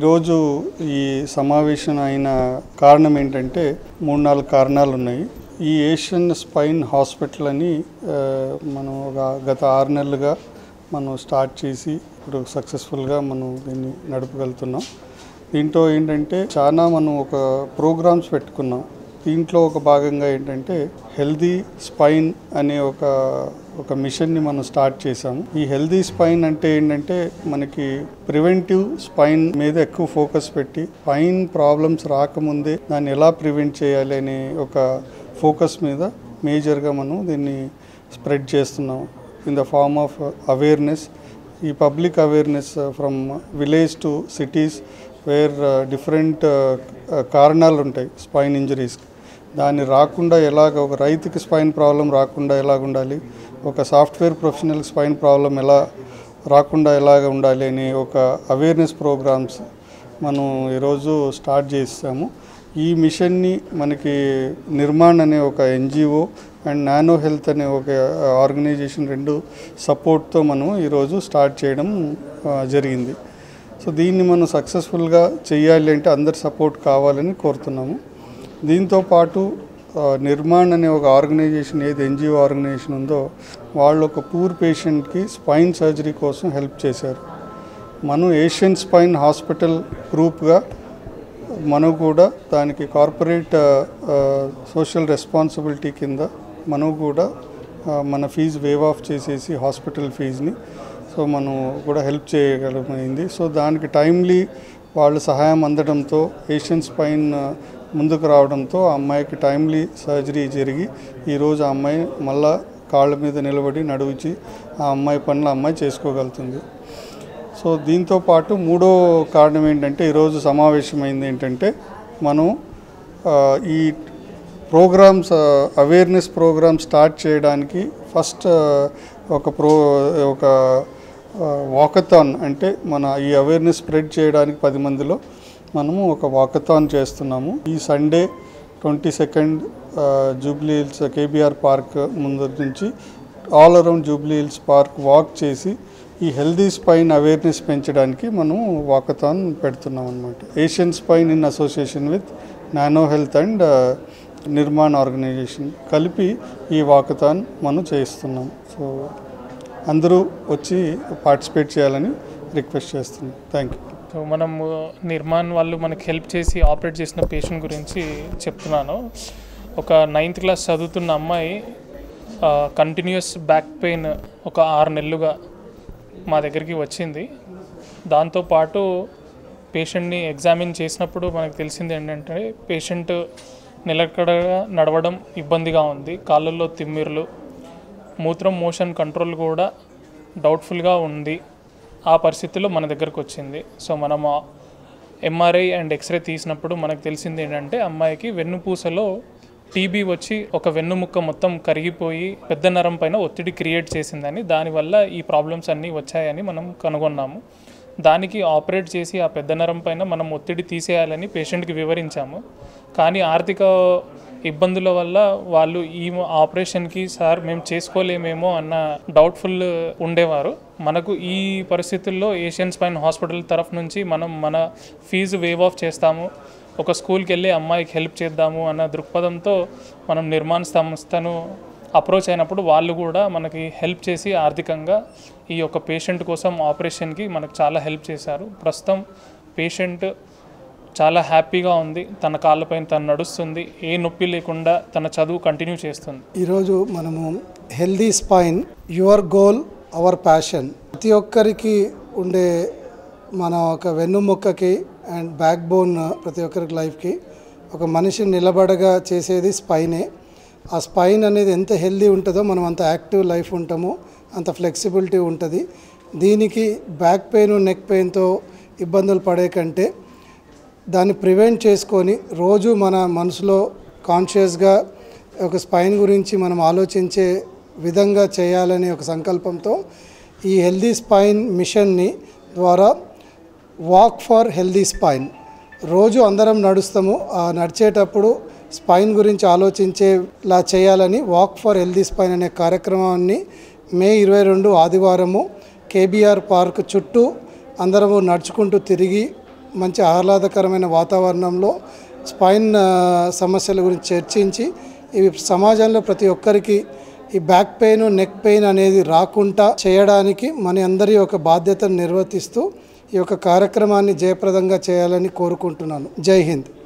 ఈరోజు ఈ సమావేశం అయిన కారణం ఏంటంటే మూడు నాలుగు కారణాలు ఉన్నాయి. ఈ ఏషియన్ స్పైన్ హాస్పిటల్ అని మనం ఒక గత ఆరు నెలలుగా మనం స్టార్ట్ చేసి ఇప్పుడు సక్సెస్ఫుల్గా మనం దీన్ని నడపగలుగుతున్నాం. దీంట్లో ఏంటంటే చాలా మనం ఒక ప్రోగ్రామ్స్ పెట్టుకున్నాం. దీంట్లో ఒక భాగంగా ఏంటంటే హెల్దీ స్పైన్ అనే ఒక ఒక మిషన్ని మనం స్టార్ట్ చేసాము ఈ హెల్దీ స్పైన్ అంటే ఏంటంటే మనకి ప్రివెంటివ్ స్పైన్ మీద ఎక్కువ ఫోకస్ పెట్టి స్పైన్ ప్రాబ్లమ్స్ రాకముందే దాన్ని ఎలా ప్రివెంట్ చేయాలి అనే ఒక ఫోకస్ మీద మేజర్గా మనం దీన్ని స్ప్రెడ్ చేస్తున్నాం in the form of awareness. ఈ public awareness from village to cities where different కారణాలు ఉంటాయి స్పైన్ ఇంజరీస్కి. దాన్ని రాకుండా ఎలాగ ఒక రైతుకి స్పైన్ ప్రాబ్లం రాకుండా ఎలాగ ఉండాలి? ఒక సాఫ్ట్వేర్ ప్రొఫెషనల్ స్పైన్ ప్రాబ్లం ఎలా రాకుండా ఎలాగ ఉండాలి అనే ఒక అవేర్నెస్ ప్రోగ్రామ్స్ మనం ఈరోజు స్టార్ట్ చేసాము. ఈ మిషన్ని మనకి నిర్మాణ్ అనే ఒక ఎన్జిఓ అండ్ నానో హెల్త్ అనే ఒక ఆర్గనైజేషన్ రెండు సపోర్ట్తో మనం ఈరోజు స్టార్ట్ చేయడం జరిగింది. సో దీన్ని మనం సక్సెస్ఫుల్గా చేయాలి అంటే అందరి సపోర్ట్ కావాలని కోరుతున్నాము. దీంతో పాటు నిర్మాణ్ అనే ఒక ఆర్గనైజేషన్ ఏది ఎన్జిఓ ఆర్గనైజేషన్ ఉందో వాళ్ళు ఒక పూర్ పేషెంట్కి స్పైన్ సర్జరీ కోసం హెల్ప్ చేశారు. మనం ఏషియన్ స్పైన్ హాస్పిటల్ గ్రూప్గా మనం కూడా దానికి కార్పొరేట్ సోషల్ రెస్పాన్సిబిలిటీ కింద మనం కూడా మన ఫీజు వేవ్ ఆఫ్ చేసేసి హాస్పిటల్ ఫీజుని సో మనం కూడా హెల్ప్ చేయగలమైంది. సో దానికి టైమ్లీ వాళ్ళ సహాయం అందడంతో ఏషియన్ స్పైన్ ముందుకు రావడంతో అమ్మాయికి టైమ్లీ సర్జరీ జరిగి ఈరోజు ఆ అమ్మాయి మళ్ళా కాళ్ళ మీద నిలబడి నడిచి ఆ అమ్మాయి పనులు అమ్మాయి చేసుకోగలుగుతుంది. సో దీంతో పాటు మూడో కారణం ఏంటంటే ఈరోజు సమావేశమైంది ఏంటంటే మనం ఈ ప్రోగ్రామ్స్ అవేర్నెస్ ప్రోగ్రామ్ స్టార్ట్ చేయడానికి ఫస్ట్ ఒక ప్రో ఒక వాకథాన్ అంటే మన ఈ అవేర్నెస్ స్ప్రెడ్ చేయడానికి పది మందిలో మనము ఒక వాకథాన్ చేస్తున్నాము. ఈ Sunday twenty second Jubilee Hills KBR park ముందర నుంచి all around Jubilee Hills park walk చేసి ఈ హెల్దీ స్పైన్ అవేర్నెస్ పెంచడానికి మనం వాకథాన్ పెడుతున్నాం అనమాట Asian spine in association with nano health and Nirman organization కలిపి ఈ వాకథాన్ మనం చేస్తున్నాం సో అందరూ వచ్చి పార్టిసిపేట్ చేయాలని రిక్వెస్ట్ చేస్తున్నాం. థ్యాంక్ యూ సో మనం నిర్మాణ్ వాళ్ళు మనకి హెల్ప్ చేసి ఆపరేట్ చేసిన పేషెంట్ గురించి చెప్తున్నాను. ఒక నైన్త్ క్లాస్ చదువుతున్న అమ్మాయి కంటిన్యూస్ బ్యాక్ పెయిన్ ఒక ఆరు నెలలుగా మా దగ్గరికి వచ్చింది. దాంతోపాటు పేషెంట్ని ఎగ్జామిన్ చేసినప్పుడు మనకు తెలిసింది ఏంటంటే పేషెంట్ నిలకడగా నడవడం ఇబ్బందిగా ఉంది. కాళ్ళల్లో తిమ్మిర్లు మూత్రం మోషన్ కంట్రోల్ కూడా డౌట్ఫుల్గా ఉంది. ఆ పరిస్థితిలో మన దగ్గరకు వచ్చింది. సో మనం ఎంఆర్ఐ అండ్ ఎక్స్రే తీసినప్పుడు మనకు తెలిసింది ఏంటంటే అమ్మాయికి వెన్నుపూసలో టీబీ వచ్చి ఒక వెన్నుముక్క మొత్తం కరిగిపోయి పెద్ద నరం పైన ఒత్తిడి క్రియేట్ చేసిందని దానివల్ల ఈ ప్రాబ్లమ్స్ అన్నీ వచ్చాయని మనం కనుగొన్నాము. దానికి ఆపరేట్ చేసి ఆ పెద్ద నరం పైన మనం ఒత్తిడి తీసేయాలని పేషెంట్కి వివరించాము. కానీ ఆర్థిక ఇబ్బందుల వల్ల వాళ్ళు ఈ ఆపరేషన్కి సార్ మేము చేసుకోలేమేమో అన్న డౌట్ఫుల్ ఉండేవారు. మనకు ఈ పరిస్థితుల్లో ఏషియన్ స్పైన్ హాస్పిటల్ తరఫు నుంచి మనం మన ఫీజు వేవ్ ఆఫ్ చేస్తాము. ఒక స్కూల్కి వెళ్ళి అమ్మాయికి హెల్ప్ చేద్దాము అన్న దృక్పథంతో మనం నిర్మాణ సంస్థను అప్రోచ్ అయినప్పుడు వాళ్ళు కూడా మనకి హెల్ప్ చేసి ఆర్థికంగా ఈ యొక్క పేషెంట్ కోసం ఆపరేషన్కి మనకు చాలా హెల్ప్ చేశారు. ప్రస్తుతం పేషెంట్ చాలా హ్యాపీగా ఉంది. తన కాళ్ళపైన తను నడుస్తుంది. ఏ నొప్పి లేకుండా తన చదువు కంటిన్యూ చేస్తుంది. ఈరోజు మనము healthy spine your goal our passion ప్రతి ఒక్కరికి ఉండే మన ఒక వెన్నుముక్కకి అండ్ బ్యాక్ బోన్ ప్రతి ఒక్కరికి లైఫ్కి ఒక మనిషి నిలబడగా చేసేది స్పైనే ఆ స్పైన్ అనేది ఎంత హెల్దీ ఉంటుందో మనం అంత యాక్టివ్ లైఫ్ ఉంటామో. అంత ఫ్లెక్సిబిలిటీ ఉంటుంది. దీనికి బ్యాక్ పెయిన్ నెక్ పెయిన్తో ఇబ్బందులు పడే కంటే దాన్ని ప్రివెంట్ చేసుకొని రోజు మన మనసులో కాన్షియస్గా ఒక స్పైన్ గురించి మనం ఆలోచించే విధంగా చేయాలనే ఒక సంకల్పంతో ఈ హెల్దీ స్పైన్ మిషన్ని ద్వారా వాక్ ఫర్ హెల్దీ స్పైన్ రోజు అందరం నడుస్తాము. ఆ నడిచేటప్పుడు స్పైన్ గురించి ఆలోచించేలా చేయాలని వాక్ ఫర్ హెల్దీ స్పైన్ అనే కార్యక్రమాన్ని మే ఇరవై రెండు ఆదివారము కేబీఆర్ పార్క్ చుట్టూ అందరము నడుచుకుంటూ తిరిగి మంచి ఆహ్లాదకరమైన వాతావరణంలో స్పైన్ సమస్యల గురించి చర్చించి ఇవి సమాజంలో ప్రతి ఒక్కరికి ఈ బ్యాక్ పెయిన్ నెక్ పెయిన్ అనేది రాకుండా చేయడానికి మన అందరి ఒక బాధ్యతను నిర్వర్తిస్తూ ఈ యొక్క కార్యక్రమాన్ని జయప్రదంగా చేయాలని కోరుకుంటున్నాను. జై హింద్.